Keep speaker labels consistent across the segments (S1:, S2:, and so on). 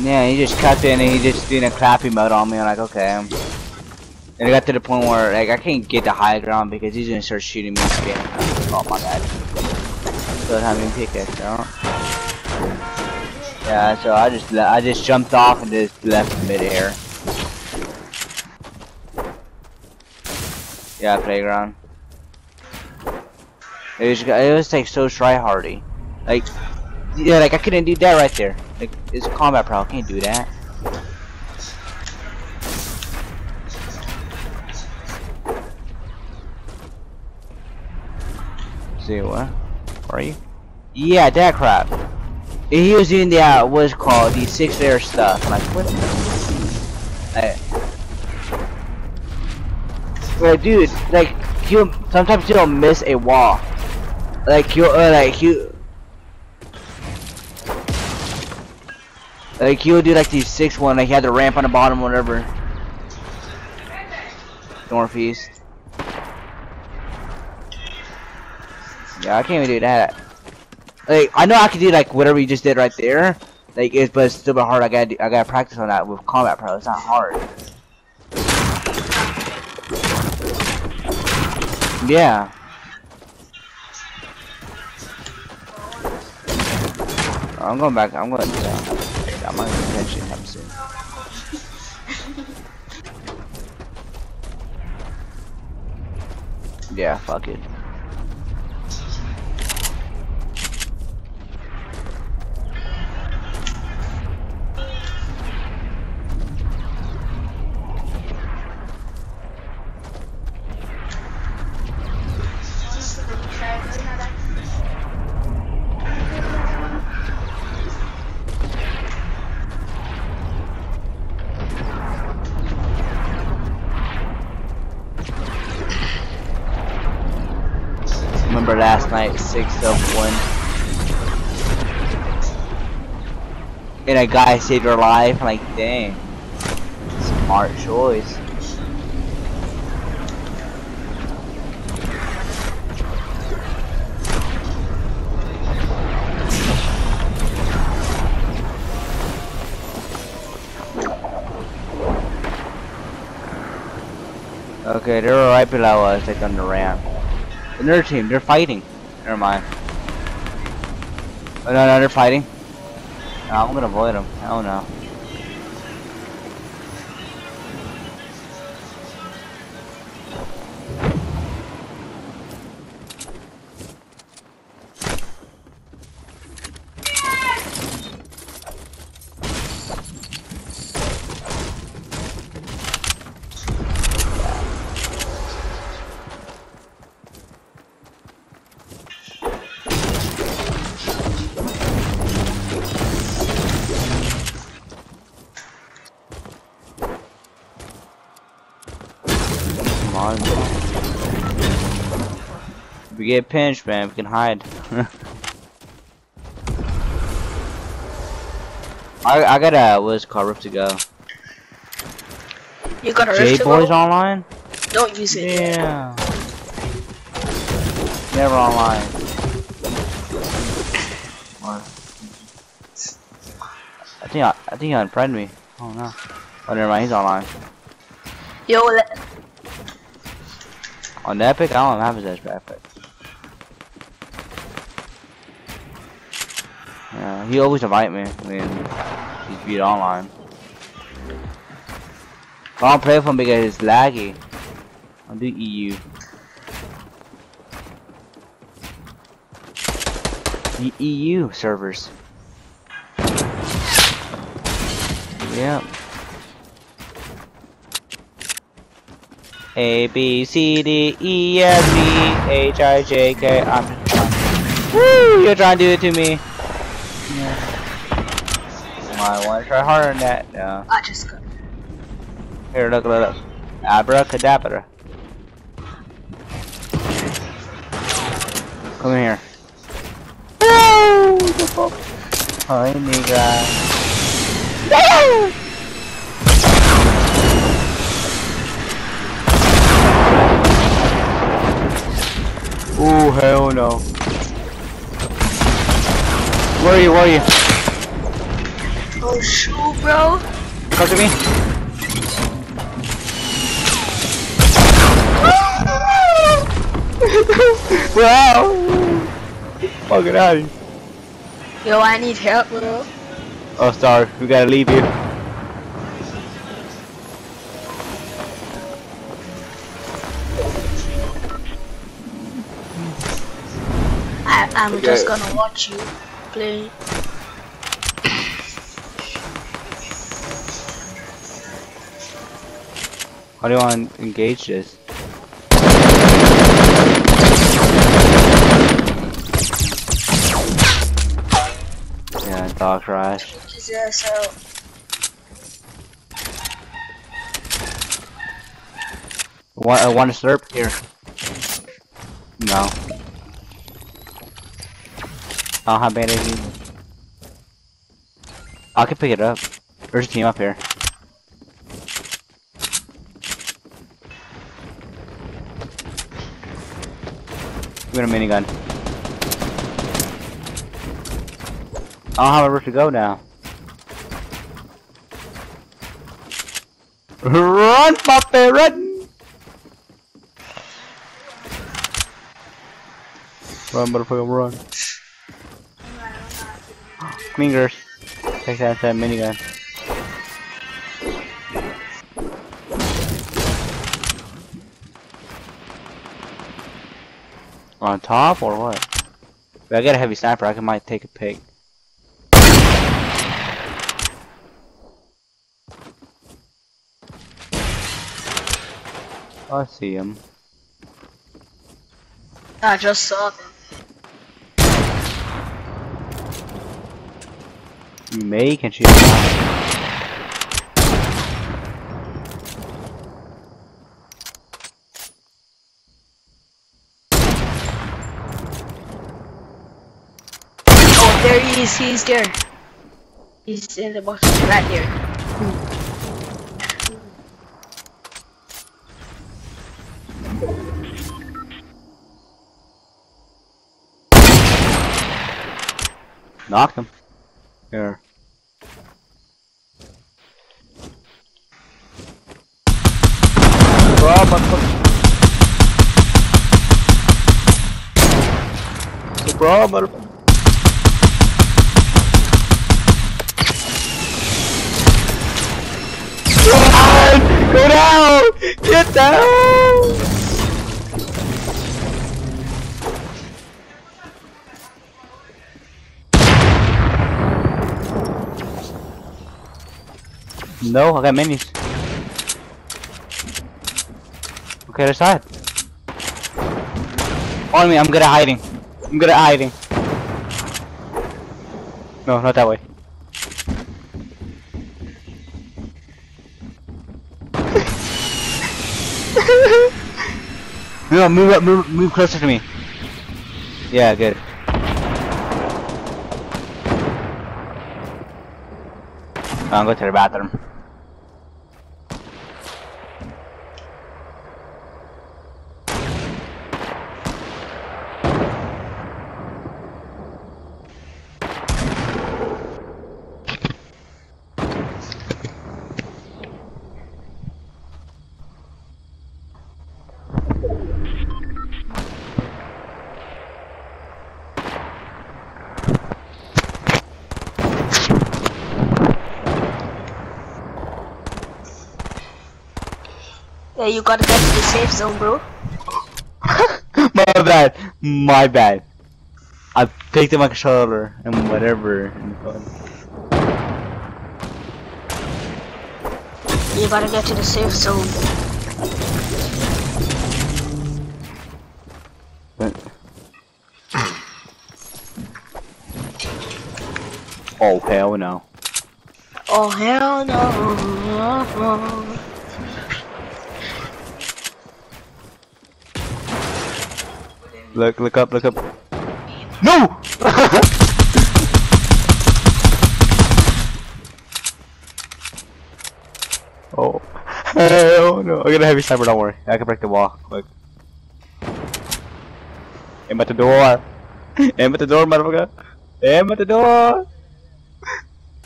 S1: Yeah, he just cut in and he just doing a crappy mode on me. I'm like, okay. And it got to the point where like I can't get the high ground because he's gonna start shooting me again. Oh my god. Still having pickaxe, Yeah, so I just I just jumped off and just left midair. Yeah, playground. It was it was like so try hardy, like yeah, like I couldn't do that right there. It's a combat pro, can't do that. See what? Where are you? Yeah, that crap. He was doing the uh, what's called the six air stuff. I'm like what? Like, like dude, like you sometimes you'll miss a wall. Like you, uh, like you. Like he'll do like these six one, like he had the ramp on the bottom, whatever. Northeast. Yeah, I can't even do that. Like I know I can do like whatever you just did right there. Like it's but it's still bit hard. I gotta I gotta practice on that with combat pro. It's not hard. Yeah. I'm going back. I'm going to. I'm not gonna attention him soon. Yeah, fuck it. Night, 6 of 1. And a guy saved her life, like, dang. Smart choice. Okay, they were right below us, like on the ramp. Another team, they're fighting. Never mind. Oh no, no, they're fighting. No, I'm gonna avoid them. Hell no. We get pinched, man, we can hide. I I got a what's it called roof to go.
S2: You got a
S1: J
S2: rift to
S1: boys
S2: go?
S1: online?
S2: Don't use it.
S1: Yeah. Never online. What? I think I, I think he unfriended me. Oh no. Oh never mind, he's online.
S2: Yo, let,
S1: On Epic, I don't have his Epic. Yeah, he always invite me. I mean, he's beat online. I don't play with him because it's laggy. I'll do EU. The EU servers. Yeah. A B C D E F G H I J K. I'm. Woo! You're trying to do it to me. I want to try harder than that. No.
S2: I just got.
S1: Here, look, look, look. Abracadabra. Come here. Woo! The fuck? Hi, nigga. Oh hell no. Where are you? Where are you?
S2: Oh shoot, bro.
S1: Come to me. wow! Fucking out of here.
S2: Yo, I need help, bro.
S1: Oh, sorry. we gotta leave you.
S2: I, I'm
S1: Okay.
S2: just gonna watch you play.
S1: How do you want to engage this? Yeah, dog.
S2: His ass out.
S1: Want, a slurp? Here. No. I don't have bandages. I can pick it up. There's a team up here. Got a minigun. I don't have a where to go now. Run, Puppy, run! Run, motherfucker, run. Clingers. Take that, that minigun. On top or what? If I get a heavy sniper, I can might take a pick. Oh, I see him.
S2: I just saw them.
S1: You may can shoot. Him.
S2: Oh, there he is. He's there. He's in the box right there.
S1: Knocked him. Here. Bro, motherfucker. Bro, motherfucker. Run! Go down! Get down! No, I got minis. Okay, other side. On me, I'm good at hiding. I'm good at hiding. No, not that way. No, move up, move, move closer to me. Yeah, good. I'll go to the bathroom.
S2: Yeah, you gotta get to the safe zone, bro.
S1: my bad. My bad. I picked up my controller and whatever. and.
S2: You gotta get to the safe zone.
S1: Oh hell no.
S2: Oh hell no.
S1: Look, look up, look up. No! oh. Hell no. I'm gonna heavy sniper, don't worry. I can break the wall. Quick. Aim at the door. Aim at the door, motherfucker. Aim at the door.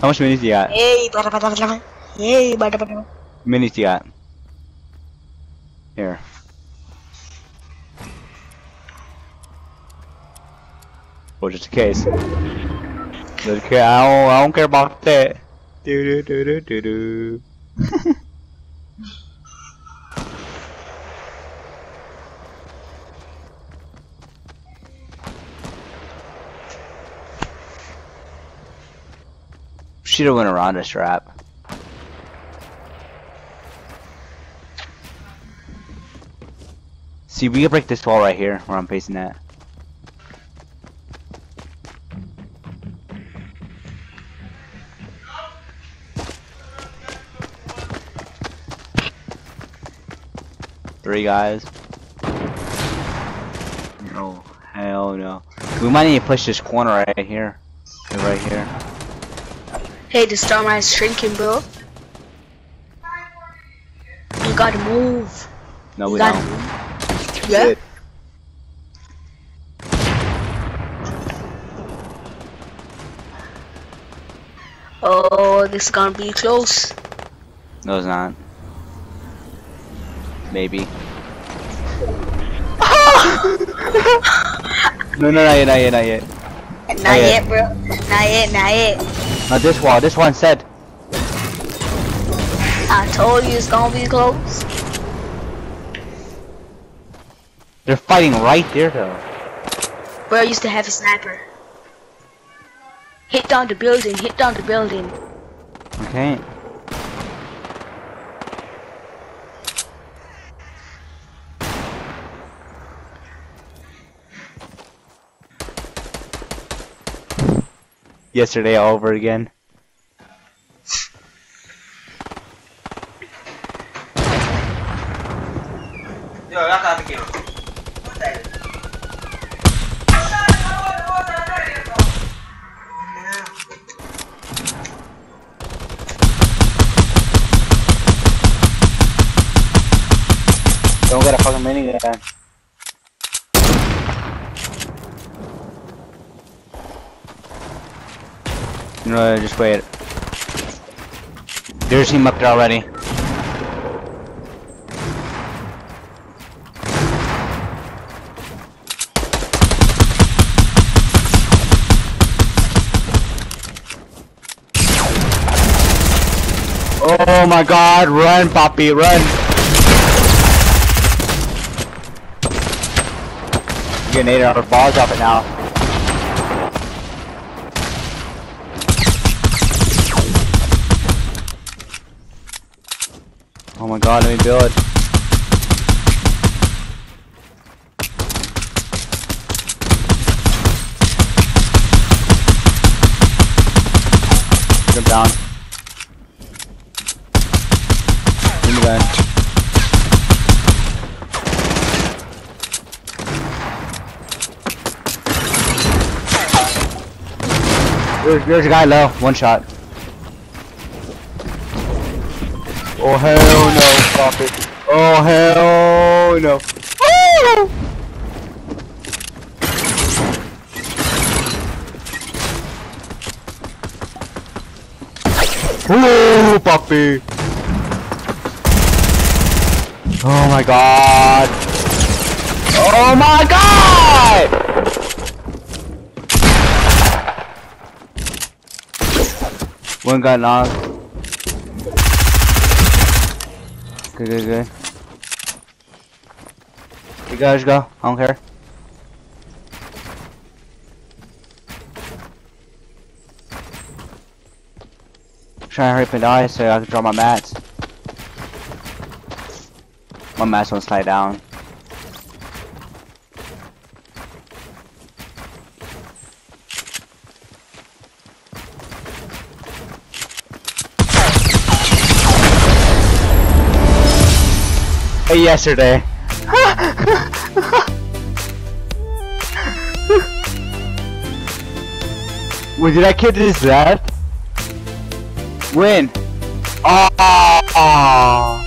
S1: How much minis do you got?
S2: Hey, bada bada bada. Hey, bada bada.
S1: Minis do you got? Here. Well, just case. I don't, I don't care about that. Do do do do do do. Should have went around a strap. See, we can break this wall right here where I'm facing that. Three guys. No, hell no. We might need to push this corner right here. Right here.
S2: Hey, the Starmine is shrinking, bro. You gotta move.
S1: No, we
S2: gotta
S1: don't.
S2: move. Yeah?
S1: Good.
S2: Oh, this is gonna be close.
S1: No, it's not. Maybe. no, no, not yet, not yet, not yet.
S2: Not
S1: yeah.
S2: yet, bro. Not yet, not yet.
S1: Not this wall. This one said.
S2: I told you it's gonna be close.
S1: They're fighting right there, though.
S2: Bro, I used to have a sniper. Hit down the building, hit down the building.
S1: Okay. Yesterday all over again. Yo, I got the game. Don't get a fucking minigun. No, just wait. There's him up there already. Oh my god, run, Poppy, run! Getting out of balls off it now. My god, let me build. Jump down. In the gun. There's, there's a guy low, one shot. Oh hell no, stop it. Oh hell no. Ooh, puppy. Oh my god. Oh my god! One got knocked. Good, good, good. You guys go. I don't care. Trying to hurry up and die so I can draw my mats. My mats won't slide down. Yesterday. Wait, did I kid his dad? When? Oh,